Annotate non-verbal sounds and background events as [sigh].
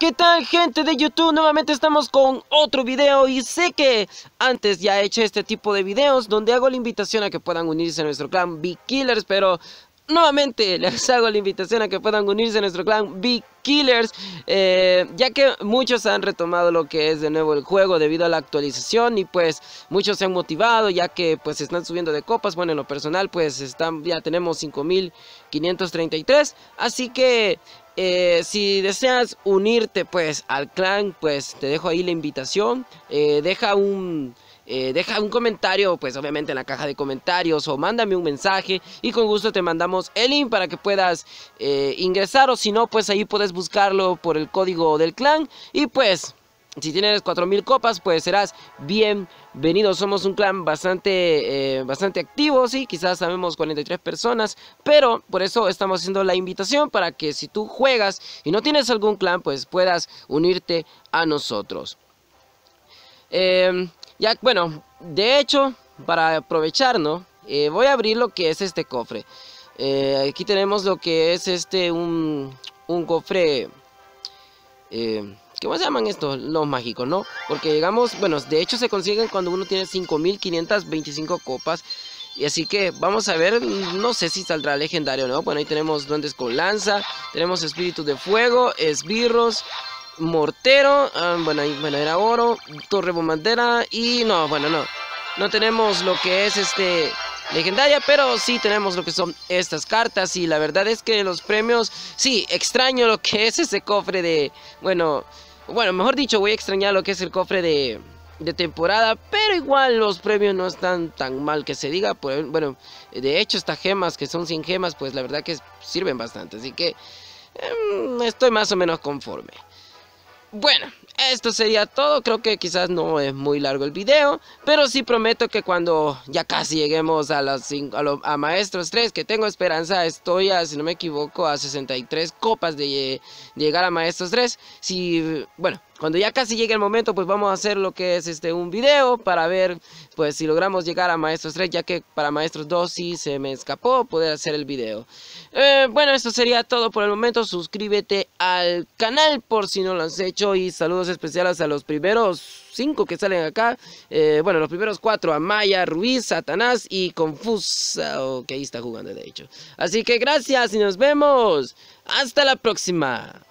¿Qué tal gente de YouTube? Nuevamente estamos con otro video y sé que antes ya he hecho este tipo de videos donde hago la invitación a que puedan unirse a nuestro clan Big Killers, pero nuevamente les hago la invitación a que puedan unirse a nuestro clan Big Killers eh, ya que muchos han retomado lo que es de nuevo el juego debido a la actualización y pues muchos se han motivado ya que pues están subiendo de copas bueno en lo personal pues están ya tenemos 5533 así que eh, si deseas unirte pues al clan, pues te dejo ahí la invitación. Eh, deja un... Eh, deja un comentario, pues obviamente en la caja de comentarios o mándame un mensaje y con gusto te mandamos el link para que puedas ingresar o si no, pues ahí puedes buscarlo por el código del clan y pues si tienes 4000 copas, pues serás bienvenido. Somos un clan bastante, eh, bastante activo, sí, quizás sabemos 43 personas, pero por eso estamos haciendo la invitación para que si tú juegas y no tienes algún clan, pues puedas unirte a nosotros. Em, ya, bueno, de hecho, para aprovechar, ¿no? Eh, voy a abrir lo que es este cofre. Eh, aquí tenemos lo que es este, un, un cofre... ¿Cómo se llaman estos? Los mágicos, ¿no? Porque digamos, bueno, de hecho se consiguen cuando uno tiene 5525 copas. Y así que vamos a ver, no sé si saldrá legendario o no. Bueno, ahí tenemos duendes con lanza, tenemos espíritus de fuego, esbirros, mortero, ah, bueno, bueno, era oro, torre bombardera y no, bueno, no. No tenemos lo que es este legendaria, pero sí tenemos lo que son estas cartas y la verdad es que los premios, sí, extraño lo que [laughs] es ese cofre de, bueno, bueno, mejor dicho, voy a extrañar lo que es el cofre de, temporada, pero igual los premios no están tan mal que se diga. Bueno, de hecho estas gemas que son 100 gemas, pues la verdad que sirven bastante, así que em, estoy más o menos conforme. Bueno, esto sería todo, creo que quizás no es muy largo el video, pero sí prometo que cuando ya casi lleguemos a los a, Maestros 3, que tengo esperanza, estoy a, si no me equivoco, a 63 copas de, de llegar a Maestros 3, si, bueno, cuando ya casi llegue el momento, pues vamos a hacer lo que es este un video para ver pues si logramos llegar a Maestros 3, ya que para Maestros 2 sí se me escapó poder hacer el video. Eh, bueno, esto sería todo por el momento. Suscríbete al canal por si no lo has hecho y saludos especiales a los primeros 5 que salen acá. Eh, bueno, los primeros 4, Amaya, Ruiz, Satanás y Confusa, que ahí está jugando de hecho. Así que gracias y nos vemos. Hasta la próxima.